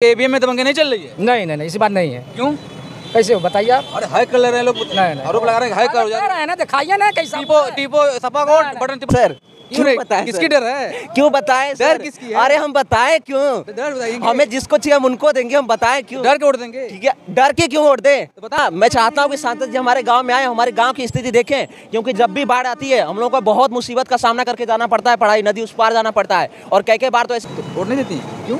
ABM में दबंगे नहीं चल रही है? नहीं नहीं नहीं इसी बात नहीं है। क्यों? कैसे हो बताइए आप। अरे हैक कर ले रहे हैं लोग नहीं, नहीं। आरोप लगा रहे हैं हैक कर रहे हैं। ना दिखाइए ना कैसा टीपो टीपो सपा को बटन टिप सर क्यों बताएँ किसकी डर है? क्यों बताएँ डर सर? किसकी है? अरे हम बताए क्यों? डर बताइए हमें जिसको चाहिए हम उनको देंगे हम बताए क्यों? डर के वोट देंगे। ठीक है डर के क्यों वोट दे? तो बता। मैं चाहता हूँ कि सांसद जी हमारे गाँव में आए हमारे गाँव की स्थिति देखें क्योंकि जब भी बाढ़ आती है हम लोगों को बहुत मुसीबत का सामना करके जाना पड़ता है पढ़ाई नदी उस पार जाना पड़ता है और कई कई बार तो ऐसे वोट नहीं देती क्यों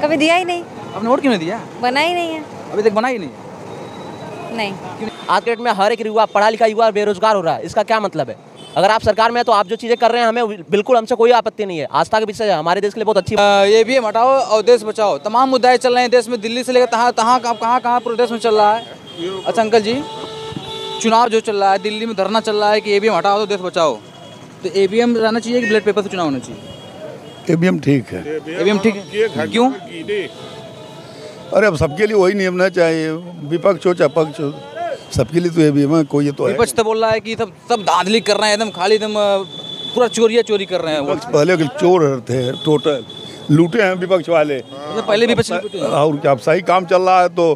कभी दिया ही नहीं। आपने वोट क्यों नहीं दिया? बना ही नहीं है। अभी तक बना ही? नहीं। नहीं? आज के डेट में हर एक युवा पढ़ा लिखा युवा बेरोजगार हो रहा है। इसका क्या मतलब है? अगर आप सरकार में है तो आप जो चीज़ें कर रहे हैं हमें बिल्कुल हमसे कोई आपत्ति नहीं है। आस्था के विषय हमारे देश के लिए बहुत अच्छी आ, ये भी हटाओ और देश बचाओ। तमाम मुद्दे चल रहे हैं देश में। दिल्ली से लेकर तहाँ तहाँ कहाँ कहाँ कहाँ पूरे देश में चल रहा है। अच्छा अंकल जी चुनाव जो चल रहा है दिल्ली में धरना चल रहा है कि एबीएम हटाओ तो देश बचाओ। तो एबीएम रहना चाहिए कि ब्लड पेपर से चुनाव होना चाहिए? एबीएम ठीक है। एबीएम ठीक है। क्यों? अरे अब सबके लिए वही नियम ना चाहिए विपक्ष हो चाहे पक्ष हो सबके लिए तो एबीएम है कोई ये तो विपक्ष तो बोल रहा है कि सब सब धांधली कर रहे हैं एकदम खाली एकदम पूरा चोरिया चोरी कर रहे हैं वो। विपक्ष पहले के चोर थे टोटल। लूटे हैं विपक्ष वाले। मतलब पहले विपक्ष और क्या अब सही काम चल रहा है तो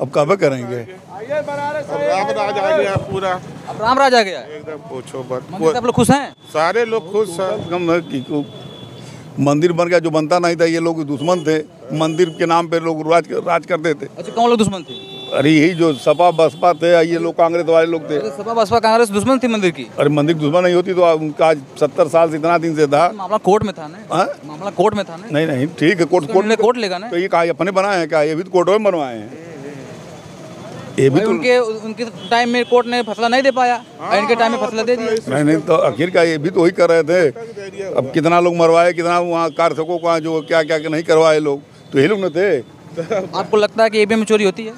अब कब करेंगे? राम राज आ गया पूरा। अब राम राज आ गया? एकदम पूछो मंदिर आप लोग खुश हैं? सारे लोग खुश हैं। मंदिर बन गया जो बनता नहीं था ये लोग दुश्मन थे। मंदिर के नाम पे लोग राज राज करते थे। अच्छा कौन लोग दुश्मन थे? अरे यही जो सपा बसपा थे ये लोग कांग्रेस वाले लोग थे। सपा बसपा कांग्रेस दुश्मन थी मंदिर की? अरे मंदिर दुश्मन नहीं होती तो उनका आज सत्तर साल से इतना दिन से था। मामला कोर्ट में था ना? हाँ? मामला कोर्ट में था ना? नहीं नहीं ठीक है कोर्ट निर्णय कोर्ट लेगा ना? तो ये कहा अपने बनाए हैं क्या? ये भी तो कोर्ट में बनवाए हैं। ये भी तो उनके उनके टाइम में कोर्ट ने फैसला नहीं दे पाया। और इनके टाइम में फैसला दे दिया। नहीं नहीं तो आखिर का ये भी तो वही कर रहे थे। अब कितना लोग मरवाए कितना वहाँ कारसकों को जो क्या क्या नहीं करवाए लोग तो यही लोग न थे। आपको लगता है कि एबीएम में चोरी होती है?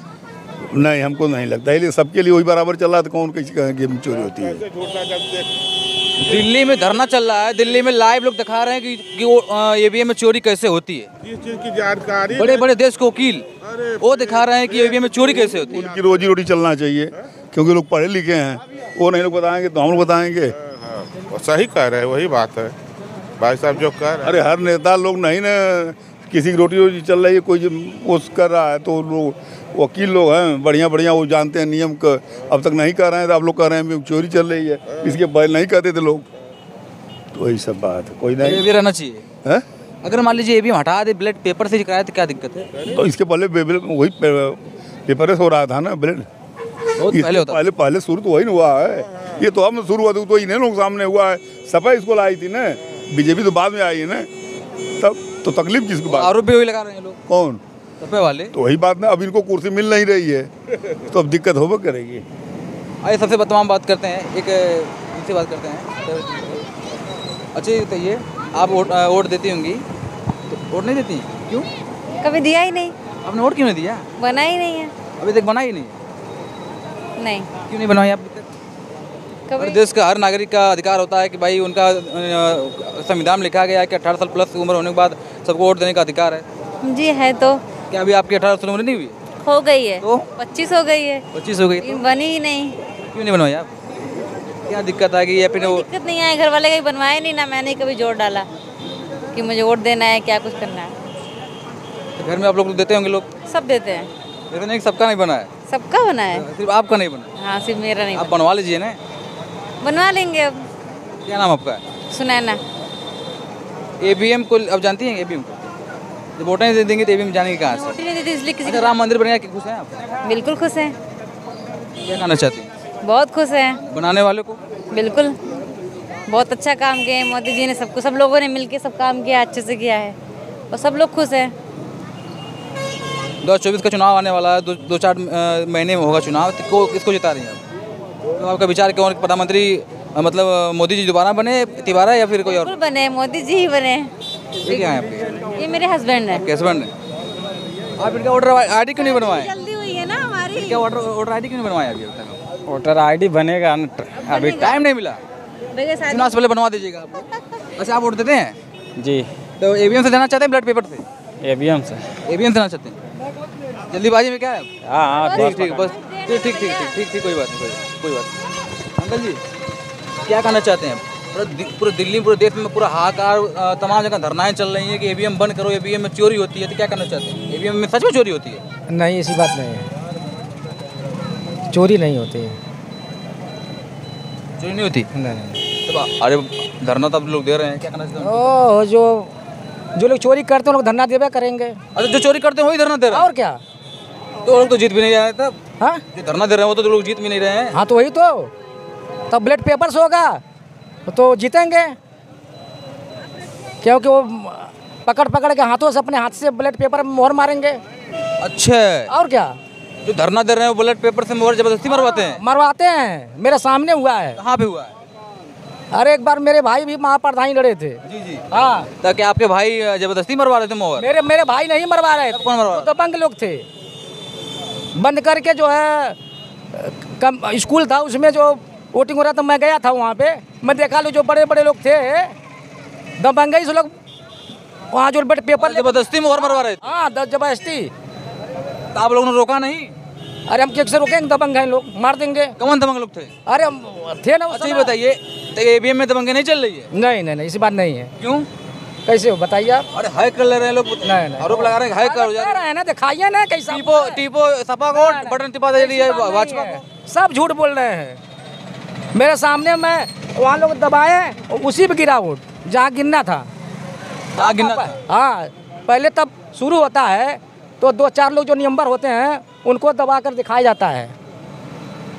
नहीं हमको नहीं लगता। इसलिए सबके लिए वही बराबर चल रहा था कौन किसी का गेम चोरी होती है। दिल्ली में धरना चल रहा है दिल्ली में लाइव लोग दिखा रहे हैं कि, कि ईवीएम में चोरी कैसे होती है? इस चीज़ की जानकारी बड़े बड़े देश के वकील वो दिखा रहे हैं कि ईवीएम में चोरी कैसे होती है। उनकी रोजी रोटी चलना चाहिए क्योंकि लोग पढ़े लिखे हैं। वो नहीं लोग बताएँगे तो हम लोग बताएँगे। हाँ, सही कह रहे हैं वही बात है। भाई साहब जो कह रहे अरे हर नेता लोग नहीं ना किसी की रोटी रोजी चल रही है कोई जो वो कर रहा है तो लोग वकील लोग हैं बढ़िया बढ़िया वो जानते हैं नियम का अब तक नहीं कर रहे हैं तो आप लोग कर रहे हैं चोरी चल रही है इसके पहले नहीं कहते थे लोग। तो वही सब बात है कोई नहीं। ये भी रहना चाहिए। है? अगर मान लीजिए ईवीएम हटा दे ब्लड पेपर से कराए तो क्या दिक्कत है? तो इसके पहले वही पेपर से हो रहा था ना ब्लड? पहले होता पहले पहले शुरू तो वही ना हुआ है। ये तो अब शुरू हुआ तो इन्हें लोग सामने हुआ है। सपा इसको लाई थी ना बीजेपी तो बाद में आई है ना तब तो तकलीफ़ किसकी बात? आरोप भी वही लगा रहे हैं लोग। कौन? सपे वाले। तो वही बात ना अब इनको कुर्सी मिल नहीं रही है। तो अब दिक्कत होगा करेगी। आइए सबसे तमाम बात करते हैं। एक इनसे बात करते हैं। अच्छा ये बताइए आप वोट वोट देती होंगी। तो वोट नहीं देती? क्यों? कभी दिया ही नहीं। आपने वोट क्यों नहीं दिया? बना ही नहीं है। अभी तक बना ही नहीं? नहीं। क्यों नहीं बनवाई अभी तक? हर कभी देश का हर नागरिक का अधिकार होता है कि भाई उनका संविधान लिखा गया है कि अठारह साल प्लस उम्र होने के बाद सबको वोट देने का अधिकार है? जी है तो। क्या अभी आपकी अठारह साल उम्र नहीं हुई? हो गई है। तो? पच्चीस हो गई है। पच्चीस हो गई तो? बनी ही नहीं। क्यों नहीं बनवाई आप? क्या दिक्कत आ गई या फिर वो दिक्कत नहीं आए घर वाले कहीं बनवाए नहीं ना मैंने कभी ज़ोर डाला कि मुझे वोट देना है क्या कुछ करना है। घर में आप लोग देते होंगे लोग? सब देते हैं। लेकिन नहीं सबका नहीं बना है। सबका बना है। सिर्फ़ आपका नहीं बना हाँ? सिर्फ़ मेरा नहीं आप बनवा लीजिए ना। बनवा लेंगे अब। क्या नाम आपका? है सुनैना। एबीएम को अब जानती हैं एबीएम को? जब वोटें नहीं देंगे तो एबीएम जानेंगे कहाँ से? वोट नहीं देती इसलिए किसी अच्छा राम मंदिर बनेगा कि खुश हैं आप? बिल्कुल खुश हैं। क्या कहना चाहती हैं? बहुत खुश हैं। बनाने वाले को? बिल्कुल। बहुत अच्छा काम किया है मोदी जी ने सबको सब लोगों ने मिलके सब काम किया अच्छे से किया है। और सब लोग खुश हैं। दो हज़ार चौबीस का चुनाव आने वाला है दो दो चार महीने में होगा चुनाव तो किसको जिता रही हैं आप? तो आपका विचार कौन प्रधानमंत्री मतलब मोदी जी दोबारा बने तिबारा या फिर कोई और? बने मोदी जी ही बने। ये क्या है आपके? ये मेरे हस्बैंड है। कैसे बन रहे आप इनका वोटर आई डी क्यों नहीं बनवाए? जल्दी हुई है ना हमारी। क्या वोटर वोटर आई डी क्यों नहीं बनवाए अभी तक? वोटर आईडी बनेगा न- अभी टाइम नहीं मिला। भैया शादी। चुनाव से पहले बनवा दीजिएगा आप। अच्छा आप वोट देते हैं? जी। तो एवीएम से देना चाहते हैं ब्लड पेपर से? एवीएम से। एवीएम से देना चाहते हैं? जल्दीबाजी में क्या है? हाँ हाँ ठीक ठीक बस ठीक ठीक ठीक ठीक ठीक कोई बात नहीं कोई बात कोई बात नहीं। अंकल जी? क्या कहना चाहते हैं पूरा दि- पूरे दिल्ली पूरे देश में पूरा हाहाकार तमाम जगह धरनाएँ चल रही हैं कि ईवीएम बंद करो ईवीएम में चोरी होती है तो क्या करना चाहते हैं? ईवीएम में सच में चोरी होती है? नहीं ऐसी बात नहीं है। चोरी नहीं होती है। चोरी नहीं होती? नहीं। नहीं तो अरे धरना तो अब लोग दे रहे हैं क्या करना चाहते हैं? ओ जो जो लोग चोरी करते हैं लोग धरना देवे करेंगे। अच्छा जो चोरी करते हैं वही धरना दे रहे हैं? और क्या? तो लोग तो जीत भी नहीं रहे हैं तब? हाँ? जो धरना दे रहे हैं वो तो लोग जीत भी नहीं रहे हैं। हाँ तो वही तो। तब ब्लड पेपर से होगा तो जीतेंगे। क्योंकि वो पकड़ पकड़ के हाथों से अपने हाथ से ब्लड पेपर में मोहर मारेंगे। अच्छा। और क्या? जो धरना दे रहे हैं वो ब्लड पेपर से मोहर ज़बरदस्ती मरवाते हैं। मरवाते हैं। मेरे सामने हुआ है। कहाँ पे हुआ है? अरे एक बार मेरे भाई भी महाप्रधान ही लड़े थे। जी जी। हाँ। ताकि आपके भाई ज़बरदस्ती मरवा रहे थे मोहर? मेरे मेरे भाई नहीं मरवा रहे थे। कौन मरवा वो दबंग लोग थे। बंद करके जो है कम स्कूल था उसमें जो वोटिंग हो रहा था मैं गया था वहाँ पे। मैं देखा लो जो बड़े बड़े लोग थे। दबंगई से लोग। वहाँ जो बट पेपर ज़बरदस्ती मोहर मरवा रहे थे। हाँ ज़बरदस्ती। तो आप लोगों ने रोका नहीं? अरे हम कैसे रोकेंगे दबंग हैं लोग। मार देंगे। कौन दबंग लोग थे? अरे हम थे ना अच्छा। बताइए तो ईवीएम में दबंगे नहीं चल रही है? नहीं नहीं नहीं इसी बात नहीं है। क्यों? कैसे हो बताइए आप। अरे हैक कर ले रहे हैं लोग। नहीं, नहीं। आरोप लगा रहे हैं हैक कर कह रहे हैं ना दिखाइए ना कैसा टीपो टीपो सपा को बटन टिपा दे रही है। भाजपा सब झूठ बोल रहे हैं। मेरे सामने मैं वहाँ लोग दबाए उसी पे गिरा वोट जहाँ गिनना था। हाँ, हाँ पहले तब शुरू होता है तो दो चार लोग जो नंबर होते हैं उनको दबा कर दिखाया जाता है।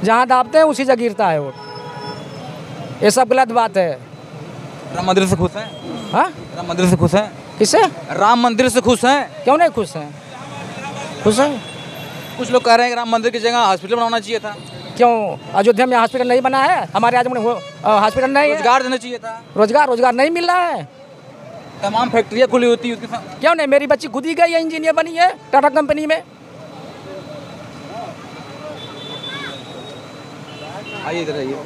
जहाँ दाबते हैं उसी जगह गिरता है वोट। ये सब गलत बात है। राम मंदिर से खुश हैं? हाँ? राम मंदिर से खुश हैं? किससे राम मंदिर से खुश हैं? क्यों नहीं खुश हैं? खुश हैं? कुछ लोग कह रहे हैं कि राम मंदिर की जगह हॉस्पिटल बनाना चाहिए था। क्यों? अयोध्या में हॉस्पिटल नहीं बना है? हमारे आज में हॉस्पिटल नहीं रोज़गार देना चाहिए था। रोज़गार रोज़गार नहीं मिल रहा है। तमाम फैक्ट्रियाँ खुली होती है उसके क्यों नहीं? मेरी बच्ची खुद ही गई है इंजीनियर बनी है टाटा कंपनी में। आइए इधर आइए।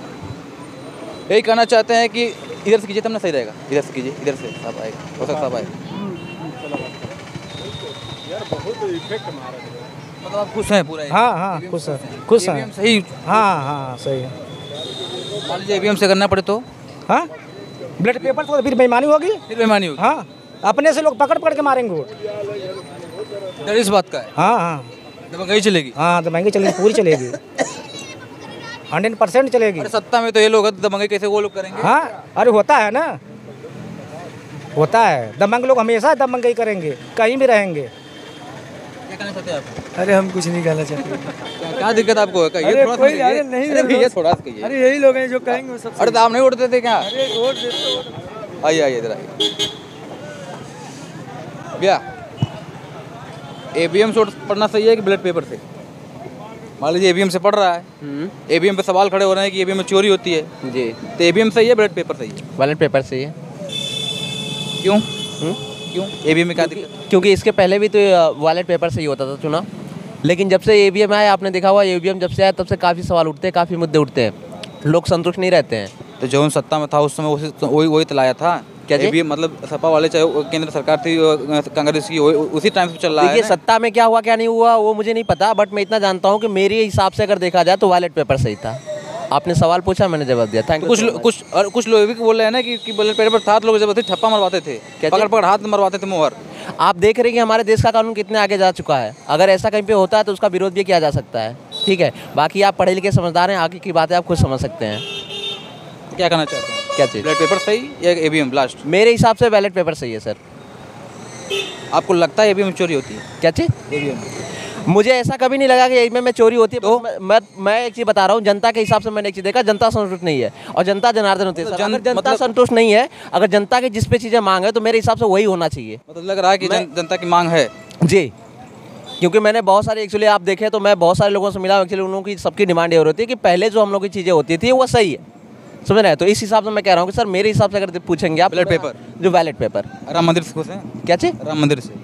यही कहना चाहते हैं कि इधर से कीजिए तब ना सही रहेगा। इधर से कीजिए इधर से साहब आएगा। हो सकता साहब आएगा मतलब आप खुश हैं पूरा हाँ हाँ खुश है। खुश है। सही हाँ हाँ सही है। मान लीजिए से करना पड़े तो? हाँ? ब्लड पेपर तो फिर बेईमानी होगी। फिर बेमानी होगी। हाँ अपने से लोग पकड़ पकड़ के मारेंगे वोट। डर इस बात का है। हाँ हाँ। दबंगई चलेगी। हाँ तो महँगी चलेगी पूरी चलेगी। हंड्रेड परसेंट चलेगी। अरे सत्ता में तो ये लोग हैं, तो दबंगई कैसे वो लोग करेंगे? हाँ अरे होता है ना। होता है। दबंग लोग हमेशा दबंगई करेंगे कहीं भी रहेंगे। क्या कहना चाहते हैं आप? अरे हम कुछ नहीं कहना चाहते। क्या, क्या दिक्कत आपको है? अरे थोड़ा कोई अरे नहीं अरे भैया थोड़ा सा कहिए। अरे यही लोग हैं जो कहेंगे वो सब अरे तो आप नहीं उठते थे क्या? अरे वोट देते आइए आइए इधर आइए। भैया एबीएम से पढ़ना सही है कि ब्लड पेपर से? मान लीजिए एबीएम से पढ़ रहा है। एबीएम पे सवाल खड़े हो रहे हैं कि एबीएम में चोरी होती है। जी। तो एबीएम सही है ब्लड पेपर सही है? बैलेट पेपर से ही। है क्यों क्यों? एबीएम में क्या दिक्कत क्योंकि इसके पहले भी तो वॉलेट पेपर से ही होता था चुनाव लेकिन जब से ए आया आपने देखा हुआ ए जब से आया तब से काफ़ी सवाल उठते हैं काफ़ी मुद्दे उठते हैं। लोग संतुष्ट नहीं रहते हैं। तो जो उन सत्ता में था उस समय उसी वही वही तलाया था? क्या जी? मतलब सपा वाले चाहे केंद्र सरकार थी कांग्रेस की उसी टाइम से चल रहा है सत्ता में क्या हुआ क्या नहीं हुआ वो मुझे नहीं पता बट मैं इतना जानता हूँ कि मेरे हिसाब से अगर देखा जाए तो वॉलेट पेपर सही था। आपने सवाल पूछा मैंने जवाब दिया। थैंक तो यू कुछ कुछ और कुछ लोग भी बोल रहे हैं ना कि, कि ब्लड पेपर था लोग ज़बरदस्ती ठप्पा मरवाते थे। पकड़ पकड़ हाथ मरवाते थे मोहर। आप देख रहे हैं कि हमारे देश का कानून कितने आगे जा चुका है। अगर ऐसा कहीं पे होता है तो उसका विरोध भी किया जा सकता है। ठीक है? बाकी आप पढ़े लिखे समझदार हैं आगे की बातें आप खुद समझ सकते हैं। क्या कहना चाहते हैं? क्या चीज़? ब्लड पेपर सही या एबीएम लास्ट मेरे हिसाब से बैलेट पेपर सही है सर आपको लगता है एबीएम चोरी होती है? क्या चीज़? एबीएम मुझे ऐसा कभी नहीं लगा कि एम में चोरी होती है तो मैं मैं, एक चीज़ बता रहा हूँ जनता के हिसाब से मैंने एक चीज़ देखा जनता संतुष्ट नहीं है और जनता जनार्दन होती है तो अगर जनता मतलब- संतुष्ट नहीं है अगर जनता की जिस पे चीज़ें मांग है तो मेरे हिसाब से वही होना चाहिए। मतलब लग रहा है कि जन, जनता की मांग है। जी। क्योंकि मैंने बहुत सारे एक्चुअली आप देखे तो मैं बहुत सारे लोगों से मिला एक्चुअली उन लोगों की सबकी डिमांड ये हो रही थी कि पहले जो हम लोग की चीज़ें होती थी वो सही है। समझ रहे हैं? तो इस हिसाब से मैं कह रहा हूँ कि सर मेरे हिसाब से अगर पूछेंगे आप Ballot paper? जो बैलेट पेपर राम मंदिर से खुश हैं क्या चीज़? राम मंदिर से।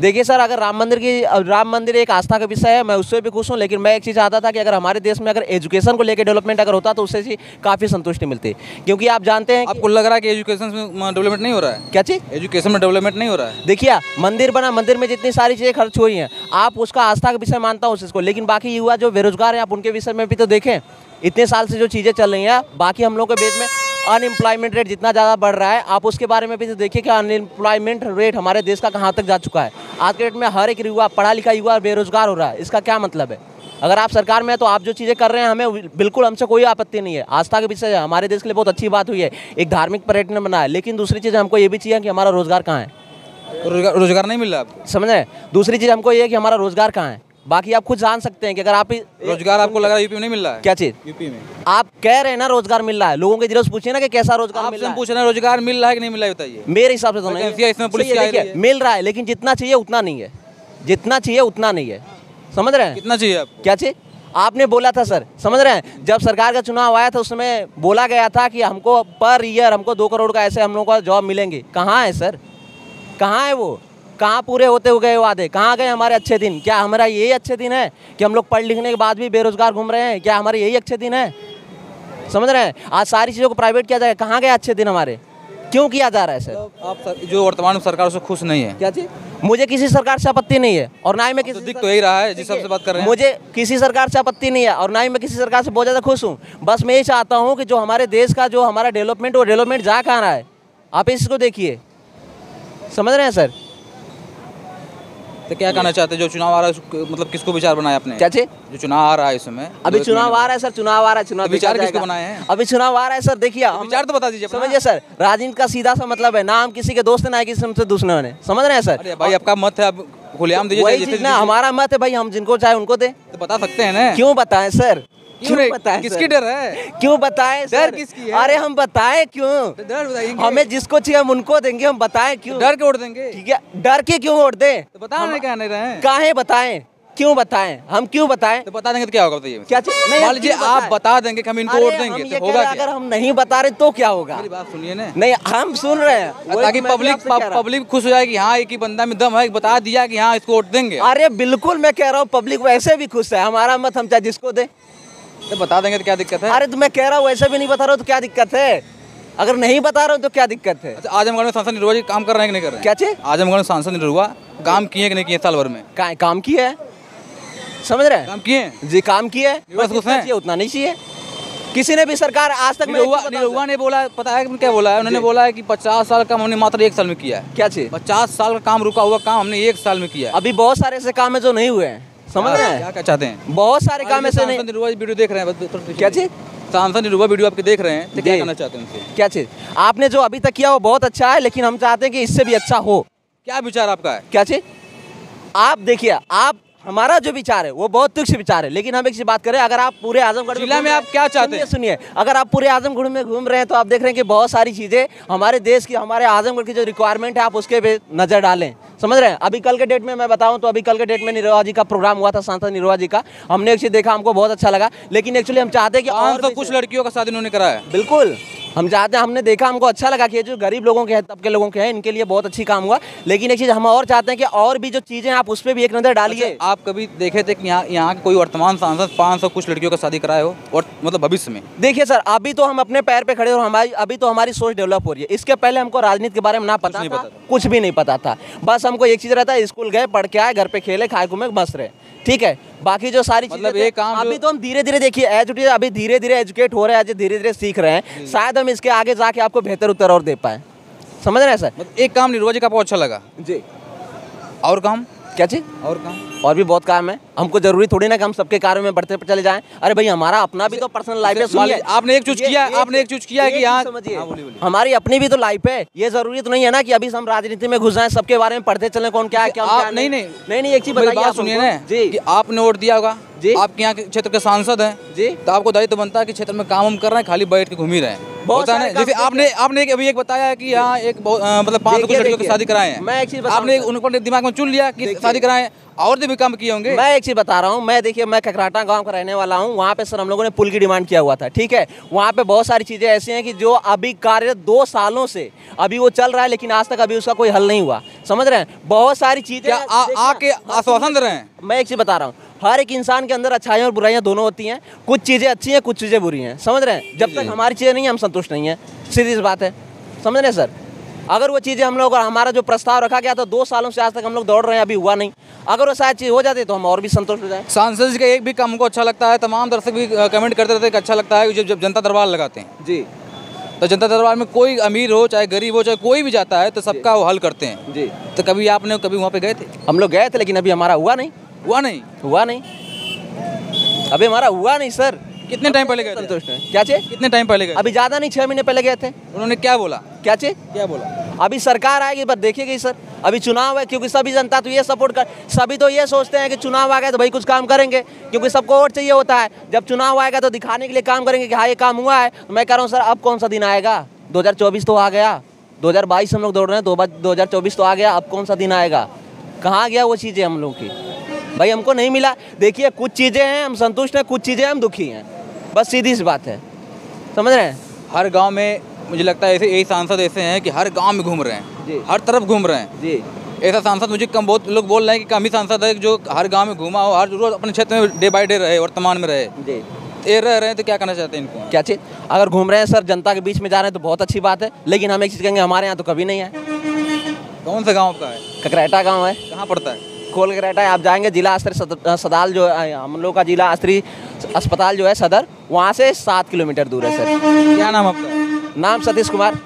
देखिए सर अगर राम मंदिर की राम मंदिर एक आस्था का विषय है मैं उससे भी खुश हूँ लेकिन मैं एक चीज़ चाहता था कि अगर हमारे देश में अगर एजुकेशन को लेकर डेवलपमेंट अगर होता तो उससे भी काफ़ी संतुष्टि मिलती। क्योंकि आप जानते हैं आपको लग रहा है कि एजुकेशन में डेवलपमेंट नहीं हो रहा है? क्या चीज़? एजुकेशन में डेवलपमेंट नहीं हो रहा है? देखिए मंदिर बना मंदिर में जितनी सारी चीज़ें खर्च हुई हैं आप उसका आस्था का विषय मानता हूँ उस चीज़ को लेकिन बाकी युवा जो बेरोजगार हैं आप उनके विषय में भी तो देखें। इतने साल से जो चीज़ें चल रही हैं बाकी हम लोग के देश में अनएम्प्लॉयमेंट रेट जितना ज़्यादा बढ़ रहा है आप उसके बारे में भी तो देखिए कि अनएम्प्लॉयमेंट रेट हमारे देश का कहाँ तक जा चुका है। आज के डेट में हर एक युवा पढ़ा लिखा युवा बेरोजगार हो रहा है इसका क्या मतलब है? अगर आप सरकार में है तो आप जो चीज़ें कर रहे हैं हमें बिल्कुल हमसे कोई आपत्ति नहीं है। आस्था के विषय है हमारे देश के लिए बहुत अच्छी बात हुई है एक धार्मिक पर्यटन बना है लेकिन दूसरी चीज़ हमको ये भी चाहिए कि हमारा रोज़गार कहाँ है। रोज़गार रोज़गार नहीं मिल रहा समझ? रहे दूसरी चीज़ हमको ये है कि हमारा रोज़गार कहाँ है। बाकी आप खुद जान सकते हैं कि अगर आप रोज़गार आपको लग रहा है यूपी में नहीं मिल रहा है? क्या चीज़? यूपी में। आप कह रहे हैं ना रोज़गार मिल रहा है। लोगों के ज़रूर पूछिए ना कि कैसा रोज़गार मिल रहा है। पूछ रहे हैं रोज़गार मिल रहा है कि नहीं मिल रहा है बताइए। मेरे हिसाब से तो नहीं। इसमें पुलिस मिल रहा है लेकिन जितना चाहिए उतना नहीं है। जितना चाहिए उतना नहीं है। समझ रहे हैं? कितना चाहिए आपको? क्या चाहिए आपने बोला था सर। समझ रहे हैं? जब सरकार का चुनाव आया था उस समय बोला गया था कि हमको पर ईयर हमको दो करोड़ का ऐसे हम लोगों का जॉब मिलेंगे। कहाँ है सर? कहाँ है वो? कहाँ पूरे होते हुए गए वादे? कहाँ गए हमारे अच्छे दिन? क्या हमारा यही अच्छे दिन है कि हम लोग पढ़ लिखने के बाद भी बेरोजगार घूम रहे हैं? क्या हमारे यही अच्छे दिन है? समझ रहे हैं? आज सारी चीज़ों को प्राइवेट किया जाएगा कहाँ गए अच्छे दिन हमारे? क्यों किया जा रहा है सर? आप सर, जो वर्तमान सरकार से खुश नहीं है। क्या चीज़? मुझे किसी सरकार से आपत्ति नहीं है और ना ही मैं किसी तो दिख तो यही रहा है जिस सबसे बात कर रहे हैं। मुझे किसी सरकार से आपत्ति नहीं है और ना ही मैं किसी सरकार से बहुत ज़्यादा खुश हूँ। बस मैं ये चाहता हूँ कि जो हमारे देश का जो हमारा डेवलपमेंट वो डेवलपमेंट जा कहाँ रहा है? आप इसको देखिए। समझ रहे हैं सर? तो क्या कहना चाहते हैं? जो चुनाव आ रहा है मतलब किसको विचार बनाया आपने? क्या जो चुनाव आ रहा है इस समय अभी चुनाव आ रहा है सर चुनाव आ रहा है चुनाव तो विचार किसको बनाए हैं? अभी चुनाव आ रहा है सर देखिए हम- विचार तो बता दीजिए समझिए सर राजनीति का सीधा सा मतलब है ना हम किसी के दोस्त ना है किसी हमसे दुश्मन है समझ रहे हैं सर? भाई आपका मत है खुलेआम दीजिए ना हमारा मत है भाई हम जिनको चाहे उनको दे। तो बता सकते हैं ना। क्यों बताए सर? क्यों? बताएँ किसकी डर है? क्यों बताए डर किसकी है? अरे हम बताए क्यों? डर बताइए हमें जिसको चाहिए हम उनको देंगे हम बताए क्यों? डर के वोट देंगे। ठीक है डर के क्यों वोट दे? तो बता नहीं क्या नहीं रहे। हैं काहे बताएँ? क्यों बताएँ? हम क्यों बताएँ? तो बता देंगे तो क्या होगा बताइए। क्या मान लीजिए आप बता देंगे कि हम इनको वोट देंगे तो होगा क्या? अगर हम नहीं बता रहे तो क्या होगा? मेरी बात सुनिए ना। नहीं हम सुन रहे हैं। ताकि पब्लिक। पब्लिक खुश हो जाए कि हाँ एक ही बंदा में दम है बता दिया कि हाँ इसको वोट देंगे। अरे बिल्कुल मैं कह रहा हूँ पब्लिक वैसे भी खुश है हमारा मत हम चाहे जिसको दे। तो बता देंगे तो क्या दिक्कत है? अरे तो मैं कह रहा हूँ वैसे भी नहीं बता रहा हूँ तो क्या दिक्कत है? अगर नहीं बता रहा हूँ तो क्या दिक्कत है? अच्छा आजमगढ़ में सांसद निरुआ जी काम कर रहे हैं कि नहीं कर रहे हैं? क्या चीज़? आजमगढ़ में सांसद निरुआ काम किए कि नहीं किए साल भर में? का, काम किया है? समझ रहे हैं? काम किए जी काम किया है। उतना नहीं चाहिए। किसी ने भी सरकार आज तक मैं निरुआ चीज़ ने बोला पता है क्या बोला है? उन्होंने बोला है कि पचास साल का हमने मात्र एक साल में किया है। क्या चाहिए पचास साल का काम रुका हुआ काम हमने एक साल में किया अभी बहुत सारे ऐसे काम है जो नहीं हुए हैं। समझ रहे हैं? क्या चाहते हैं? बहुत सारे काम ऐसे नहीं वीडियो देख रहे हैं बस- क्या चीज़? सांसद निरुआ वीडियो आपके देख रहे हैं तो क्या जी। करना चाहते हैं उनसे? क्या चीज़? आपने जो अभी तक किया वो बहुत अच्छा है लेकिन हम चाहते हैं कि इससे भी अच्छा हो। क्या विचार आपका है? क्या चीज़? आप देखिए आप हमारा जो विचार है वो बहुत तुच्छ विचार है लेकिन हम एक चीज़ बात करें अगर आप पूरे आजमगढ़ जिला में आप क्या चाहते हैं? सुनिए अगर आप पूरे आजमगढ़ में घूम रहे हैं तो आप देख रहे हैं कि बहुत सारी चीज़ें हमारे देश की हमारे आजमगढ़ की जो रिक्वायरमेंट है आप उसके पे नज़र डालें। समझ रहे हैं? अभी कल के डेट में मैं बताऊँ तो अभी कल के डेट में निरवा जी का प्रोग्राम हुआ था सांसद निरवा जी का। हमने एक चीज़ देखा हमको बहुत अच्छा लगा। लेकिन एक्चुअली हम चाहते हैं कि और तो कुछ लड़कियों का शादी उन्होंने कराया बिल्कुल। हम चाहते हैं हमने देखा हमको अच्छा लगा कि ये जो गरीब लोगों के हैं तबके लोगों के हैं इनके लिए बहुत अच्छी काम हुआ। लेकिन एक चीज़ हम और चाहते हैं कि और भी जो चीज़ें हैं, आप उस पर भी एक नज़र डालिए। अच्छा, आप कभी देखे थे कि यहाँ यहाँ के कोई वर्तमान सांसद पाँच सौ कुछ लड़कियों का शादी कराए हो? और मतलब भविष्य में? देखिए सर अभी तो हम अपने पैर पे खड़े और हमारी अभी तो हमारी सोच डेवलप हो रही है। इसके पहले हमको राजनीति के बारे में ना पता नहीं पता कुछ भी नहीं पता था। बस हमको एक चीज़ रहता है स्कूल गए पढ़ के आए घर पे खेले खाए घूमे बस रहे। ठीक है? बाकी जो सारी मतलब काम अभी तो हम धीरे धीरे देखिए एजुकेट अभी धीरे धीरे एजुकेट हो रहे हैं धीरे धीरे सीख रहे हैं। शायद हम इसके आगे जाके आपको बेहतर उत्तर और दे पाए। समझ रहे हैं सर? एक काम निर्वाजी का बहुत अच्छा लगा। जी। और काम? क्या चीज़? और काम? और भी बहुत काम है। हमको ज़रूरी थोड़ी ना कि हम सबके कार्य में बढ़ते चले जाएँ। अरे भाई हमारा अपना भी तो पर्सनल लाइफ है सुनिए। आपने एक चूज़ किया आपने एक चूज़ किया कि यहाँ समझिए। हाँ। हमारी अपनी भी तो लाइफ है। ये ज़रूरी तो नहीं है ना कि अभी हम राजनीति में घुस जाएँ सबके बारे में पढ़ते चले कौन क्या है क्या नहीं। नहीं नहीं। नहीं एक चीज़ बताइए सुनिए ना। जी। आपने वोट दिया होगा। जी। आपके यहाँ के क्षेत्र के सांसद हैं। जी। तो आपको दायित्व बनता है कि क्षेत्र में काम हम कर रहे हैं खाली बैठ के घूम ही रहे हैं। बहुत सारे जैसे आपने आपने एक अभी एक बताया है कि यहाँ एक मतलब पाँच सौ लड़कियों की शादी कराए हैं। मैं एक चीज़ आपने उनको दिमाग में चुन लिया कि शादी कराए और भी काम किए होंगे? मैं एक चीज़ बता रहा हूँ मैं देखिए मैं ककराटा गाँव का रहने वाला हूँ वहाँ पे सर हम लोगों ने पुल की डिमांड किया हुआ था ठीक है? वहाँ पे बहुत सारी चीज़ें ऐसी हैं कि जो अभी कार्य दो सालों से अभी वो चल रहा है लेकिन आज तक अभी उसका कोई हल नहीं हुआ। समझ रहे हैं? बहुत सारी चीज़ें क्या आ- देखिए, आके आश्वासन दे रहे हैं? मैं एक चीज़ बता रहा हूँ। हर एक इंसान के अंदर अच्छाइयाँ और बुराइयाँ दोनों होती हैं। कुछ चीज़ें अच्छी हैं कुछ चीज़ें बुरी हैं। समझ रहे हैं? जब तक हमारी चीज़ें नहीं हैं, हम संतुष्ट नहीं हैं। सीधी बात है। समझ रहे हैं सर? अगर वो चीज़ें हम लोग हमारा जो प्रस्ताव रखा गया था दो सालों से आज तक हम लोग दौड़ रहे हैं अभी हुआ नहीं। अगर वो शायद चीज़ हो जाती तो हम और भी संतुष्ट हो जाए। सांसद जी का एक भी काम को अच्छा लगता है तमाम दर्शक भी कमेंट करते रहते हैं कि अच्छा लगता है जब जब जनता दरबार लगाते हैं। जी। तो जनता दरबार में कोई अमीर हो चाहे गरीब हो चाहे कोई भी जाता है तो सबका वो हल करते हैं। जी। तो कभी आपने कभी वहाँ पे गए थे? हम लोग गए थे लेकिन अभी हमारा हुआ नहीं। हुआ नहीं? हुआ नहीं। अभी हमारा हुआ नहीं सर। कितने टाइम पहले गए संतुष्ट है। क्या चीज़ कितने टाइम पहले गए अभी ज़्यादा नहीं छः महीने पहले गए थे। उन्होंने क्या बोला? क्या चीज़ क्या बोला? अभी सरकार आएगी बस देखिएगी सर। अभी चुनाव है क्योंकि सभी जनता तो ये सपोर्ट कर सभी तो ये सोचते हैं कि चुनाव आ गया तो भाई कुछ काम करेंगे क्योंकि सबको वोट चाहिए होता है। जब चुनाव आएगा तो दिखाने के लिए काम करेंगे कि हाँ ये काम हुआ है। तो मैं कह रहा हूँ सर अब कौन सा दिन आएगा? 2024 तो आ गया। 2022 हम लोग दौड़ रहे हैं दो 2024 तो आ गया। अब कौन सा दिन आएगा? कहाँ गया वो चीज़ें हम लोग की? भाई हमको नहीं मिला। देखिए कुछ चीज़ें हैं हम संतुष्ट हैं कुछ चीज़ें हम दुखी हैं। बस सीधी सी बात है। समझ रहे हैं? हर गाँव में मुझे लगता है ऐसे यही सांसद ऐसे हैं कि हर गाँव में घूम रहे जी। हैं हर तरफ़ घूम रहे हैं। जी। ऐसा सांसद मुझे कम बहुत लोग बोल रहे हैं कि कम ही सांसद है जो हर गाँव में घूमा हो हर रोज अपने क्षेत्र में डे बाई डे रहे वर्तमान में रहे। जी। ये रह रहे हैं तो क्या करना चाहते हैं इनको? क्या चीज़? अगर घूम रहे हैं सर जनता के बीच में जा रहे हैं तो बहुत अच्छी बात है लेकिन हम एक चीज़ कहेंगे हमारे यहाँ तो कभी नहीं है। कौन सा गाँव का है? ककरेटा गाँव है। कहाँ पड़ता है? खोल के रहता है। आप जाएँगे जिला स्तरीय अस्पताल सदाल जो है हम लोग का जिला स्तरीय अस्पताल जो है सदर वहाँ से सात किलोमीटर दूर है सर। क्या नाम आपका? नाम सतीश कुमार।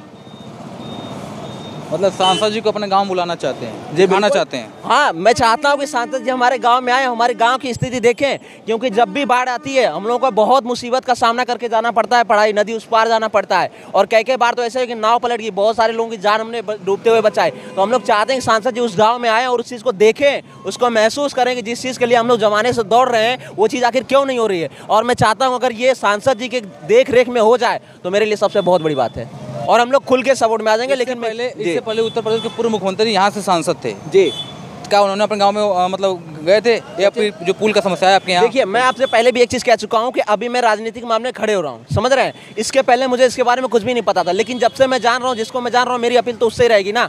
मतलब सांसद जी को अपने गाँव बुलाना चाहते हैं जी बिल्कुल। चाहते हैं। हाँ मैं चाहता हूँ कि सांसद जी हमारे गाँव में आए हमारे गाँव की स्थिति देखें क्योंकि जब भी बाढ़ आती है हम लोगों को बहुत मुसीबत का सामना करके जाना पड़ता है पढ़ाई नदी उस पार जाना पड़ता है। और कई कई बार तो ऐसे है कि नाव पलट गई बहुत सारे लोगों की जान हमने डूबते हुए बचाए तो हम लोग चाहते हैं कि सांसद जी उस गाँव में आए और उस चीज़ को देखें उसको महसूस करें कि जिस चीज़ के लिए हम लोग जमाने से दौड़ रहे हैं वो चीज़ आखिर क्यों नहीं हो रही है? और मैं चाहता हूँ अगर ये सांसद जी के देख रेख में हो जाए तो मेरे लिए सबसे बहुत बड़ी बात है। और हम लोग खुल के सपोर्ट में आ जाएँगे लेकिन पहले इससे पहले उत्तर प्रदेश के पूर्व मुख्यमंत्री यहाँ से सांसद थे। जी। क्या उन्होंने अपने गाँव में मतलब गए थे? या फिर जो पुल का समस्या है आपके यहाँ? देखिए मैं आपसे पहले भी एक चीज़ कह चुका हूँ कि अभी मैं राजनीतिक मामले खड़े हो रहा हूँ। समझ रहे हैं? इसके पहले मुझे इसके बारे में कुछ भी नहीं पता था लेकिन जब से मैं जान रहा हूँ जिसको मैं जान रहा हूँ मेरी अपील तो उससे ही रहेगी ना।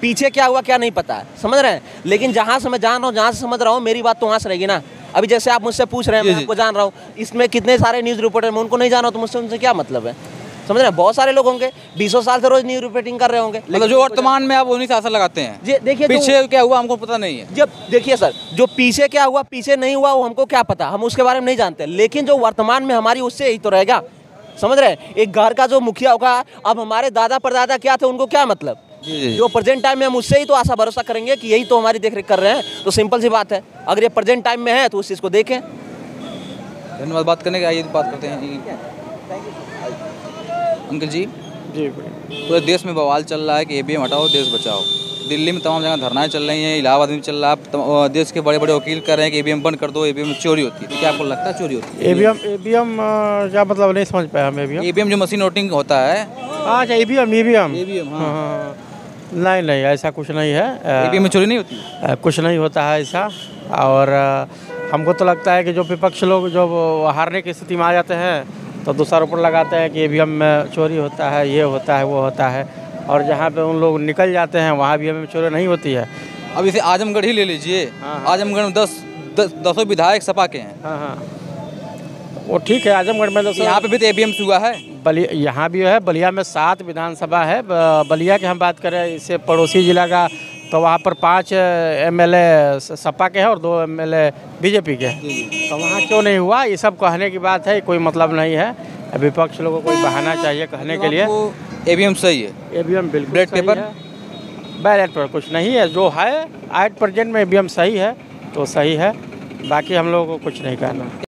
पीछे क्या हुआ क्या नहीं पता है। समझ रहे हैं? लेकिन जहाँ से मैं जान रहा हूँ जहाँ से समझ रहा हूँ मेरी बात तो वहाँ से रहेगी ना। अभी जैसे आप मुझसे पूछ रहे हैं मैं आपको जान रहा हूँ इसमें कितने सारे न्यूज़ रिपोर्टर मैं उनको नहीं जान रहा हूँ तो मुझसे उनसे क्या मतलब है? समझ रहे हैं? बहुत सारे लोग होंगे बीसों साल से रोज न्यूज़ रिपोर्टिंग कर रहे होंगे। मतलब जो वर्तमान में आप उन्हीं से लगाते हैं। जी देखिए पीछे क्या हुआ हमको पता नहीं है। जब देखिए सर जो पीछे क्या हुआ पीछे नहीं हुआ वो हमको क्या पता? हम उसके बारे में नहीं जानते। लेकिन जो वर्तमान में हमारी उससे ही तो रहेगा। समझ रहे हैं? एक घर का जो मुखिया होगा अब हमारे दादा परदादा क्या थे उनको क्या मतलब। जो प्रेजेंट टाइम में हम उससे ही तो आशा भरोसा करेंगे कि यही तो हमारी देखरेख कर रहे हैं। तो सिंपल सी बात है। अगर ये प्रेजेंट टाइम में है तो उस चीज़ को देखें। धन्यवाद बात करने के आइए बात करते हैं। अंकल जी? जी पूरे देश में बवाल चल रहा है कि एबीएम हटाओ देश बचाओ। दिल्ली में तमाम जगह धरनाएँ चल रही हैं इलाहाबाद में चल रहा है। देश के बड़े बड़े वकील कर रहे हैं कि ईवीएम बंद कर दो में चोरी होती है। तो क्या आपको लगता है चोरी होती है? एबीएम एबीएम क्या मतलब नहीं समझ पाया हम एबीएम। ईवीएम जो मशीन वोटिंग होता है। अच्छा ईवीएम हाँ। हाँ। नहीं नहीं ऐसा कुछ नहीं है। ईवीएम में चोरी नहीं होती? अ, कुछ नहीं होता है ऐसा। और हमको तो लगता है कि जो विपक्ष लोग जो हारने की स्थिति में आ जाते हैं तो दूसरा ऊपर लगाते हैं कि ईवीएम में चोरी होता है ये होता है वो होता है। और जहाँ पे उन लोग निकल जाते हैं वहाँ भी हमें चोरी नहीं होती है। अब इसे आजमगढ़ ही ले लीजिए। हाँ, आजमगढ़ में दस दस दसों विधायक सपा के हैं। हाँ हाँ। वो ठीक है आजमगढ़ में सर- यहाँ पे भी तो एबीएम से हुआ है। बलिया यहाँ भी है बलिया में सात विधानसभा है। बलिया की हम बात करें इससे पड़ोसी जिला का तो वहाँ पर पाँच एम एल सपा के हैं और दो एम एल बीजेपी के हैं। तो वहाँ क्यों नहीं हुआ? ये सब कहने की बात है कोई मतलब नहीं है। विपक्ष लोगों को कोई बहाना चाहिए कहने के लिए। एबीएम सही है? ए बिल्कुल बैलेट पेपर? बैलेट पर कुछ नहीं है। जो है एट प्रेजेंट में ए बी एम सही है तो सही है। बाकी हम लोगों को कुछ नहीं कहना।